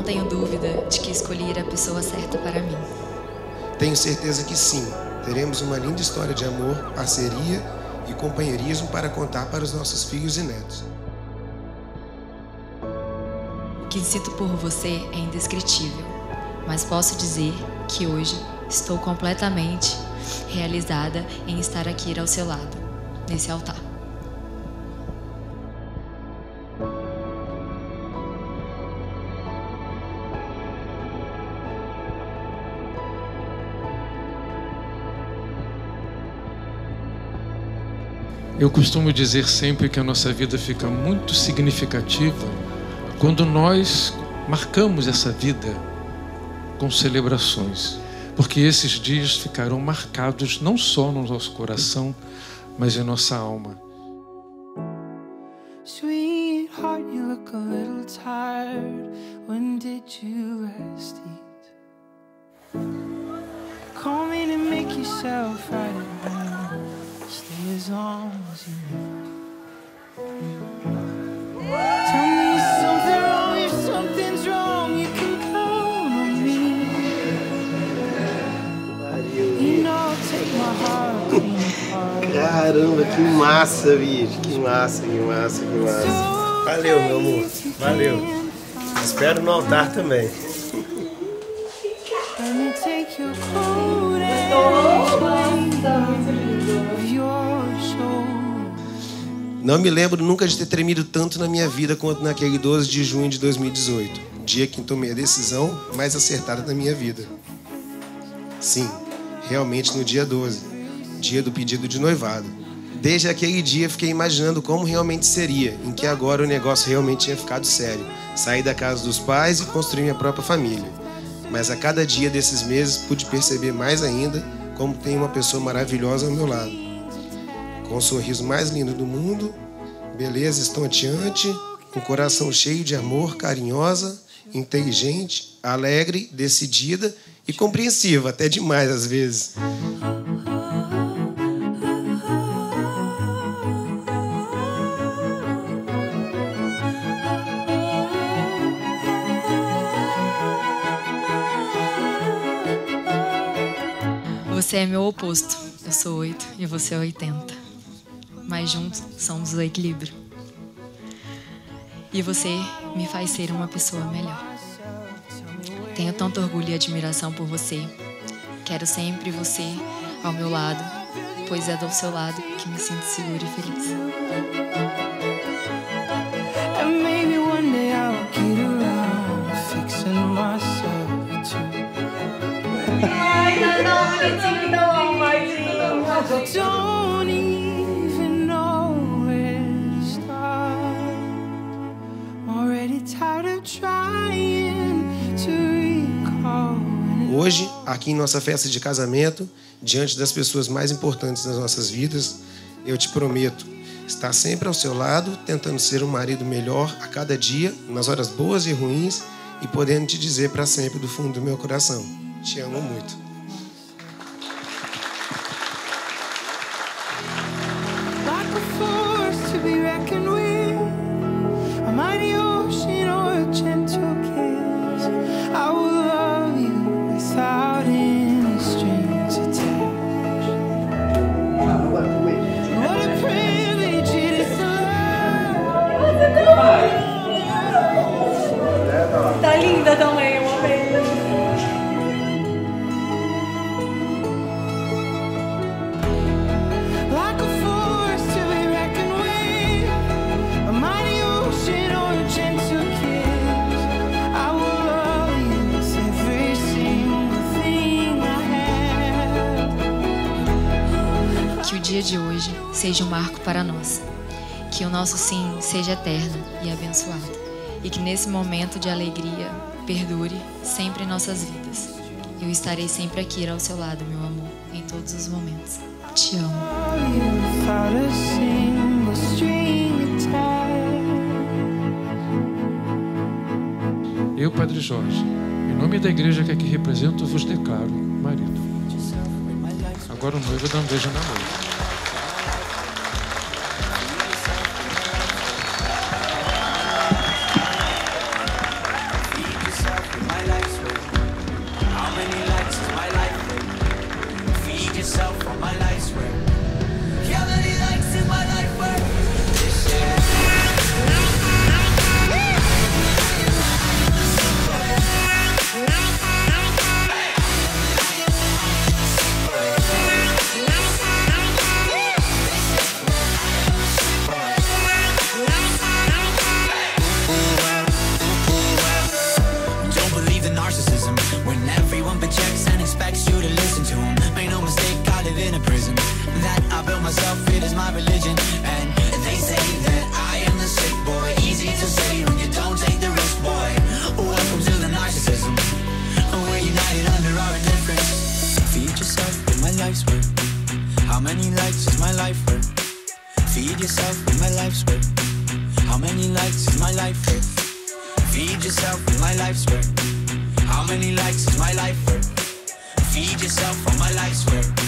não tenho dúvida de que escolhi a pessoa certa para mim. Tenho certeza que sim, teremos uma linda história de amor, parceria e companheirismo para contar para os nossos filhos e netos. O que sinto por você é indescritível, mas posso dizer que hoje estou completamente realizada em estar aqui ao seu lado, nesse altar. Eu costumo dizer sempre que a nossa vida fica muito significativa quando nós marcamos essa vida com celebrações, porque esses dias ficarão marcados não só no nosso coração, mas em nossa alma. Sweetheart, you look a little tired. When did you eat? Call me to make yourself right Caramba, que massa, bicho. Que massa, que massa, que massa. Valeu, meu amor. Valeu. Espero no altar também. Não me lembro nunca de ter tremido tanto na minha vida quanto naquele 12 de junho de 2018, dia que tomei a decisão mais acertada da minha vida. Sim, realmente no dia 12, dia do pedido de noivado. Desde aquele dia fiquei imaginando como realmente seria, em que agora o negócio realmente tinha ficado sério. Saí da casa dos pais e construí minha própria família. Mas a cada dia desses meses pude perceber mais ainda como tem uma pessoa maravilhosa ao meu lado. Com o sorriso mais lindo do mundo, beleza estonteante, um coração cheio de amor, carinhosa, inteligente, alegre, decidida e compreensiva, até demais às vezes. Você é meu oposto. Eu sou 8 e você é 80. Mas juntos somos o equilíbrio. E você me faz ser uma pessoa melhor. Tenho tanto orgulho e admiração por você. Quero sempre você ao meu lado, pois é do seu lado que me sinto segura e feliz. And maybe one day I'll get Hoje, aqui em nossa festa de casamento, diante das pessoas mais importantes das nossas vidas, eu te prometo estar sempre ao seu lado, tentando ser um marido melhor a cada dia, nas horas boas e ruins, e podendo te dizer para sempre do fundo do meu coração: te amo muito. Que o dia de hoje seja um marco para nós. Que o nosso sim seja eterno e abençoado. E que nesse momento de alegria perdure sempre em nossas vidas. Eu estarei sempre aqui ao seu lado, meu amor, em todos os momentos. Te amo. Eu, Padre Jorge, em nome da igreja que aqui represento, vos declaro marido. Agora o noivo dá um beijo na noiva. Yourself with my life's work. How many likes is my life worth? Feed yourself with my life's work. How many likes is my life worth? Feed yourself on my life's work.